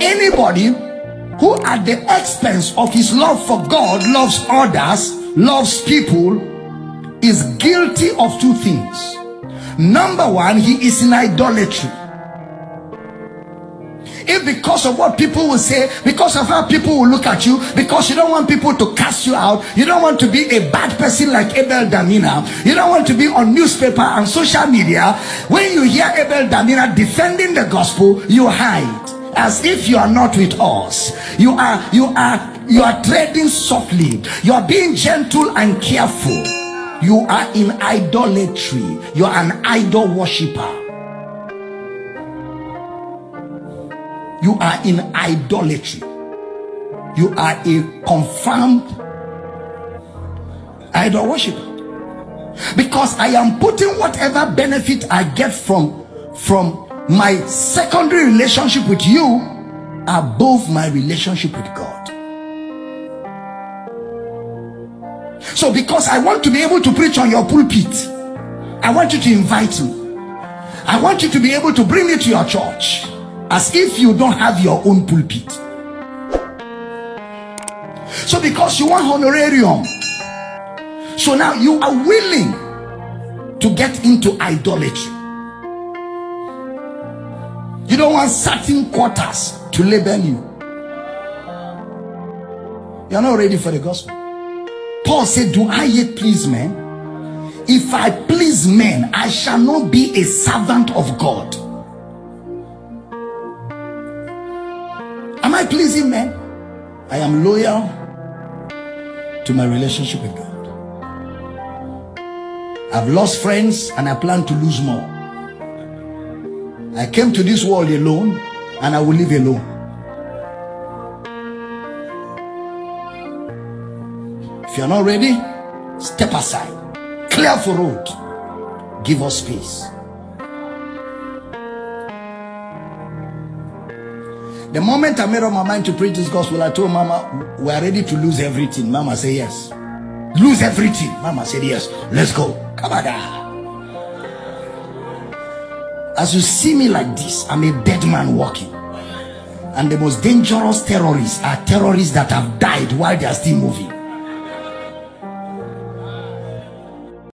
anybody who at the expense of his love for God loves others, loves people, is guilty of two things. Number one, he is in idolatry. If because of what people will say, because of how people will look at you, because you don't want people to cast you out, you don't want to be a bad person like Abel Damina, you don't want to be on newspaper and social media, when you hear Abel Damina defending the gospel, you hide as if you are not with us. You are, you are, you are treading softly. You are being gentle and careful. You are in idolatry. You are an idol worshiper. You are in idolatry. You are a confirmed idol worshiper. Because I am putting whatever benefit I get from from my secondary relationship with you above my relationship with God. So because I want to be able to preach on your pulpit, I want you to invite me. I want you to be able to bring me to your church as if you don't have your own pulpit. So because you want honorarium, so now you are willing to get into idolatry. You don't want certain quarters to label you. You're not ready for the gospel. Paul said, Do I yet please men? If I please men, I shall not be a servant of God. Am I pleasing men? I am loyal to my relationship with God. I've lost friends and I plan to lose more. I came to this world alone and I will live alone. If you're not ready, step aside. Clear for road. Give us space. The moment I made up my mind to preach this gospel, I told Mama, we are ready to lose everything. Mama said yes. Lose everything. Mama said yes. Let's go. Come on. As you see me like this, I'm a dead man walking. And the most dangerous terrorists are terrorists that have died while they are still moving.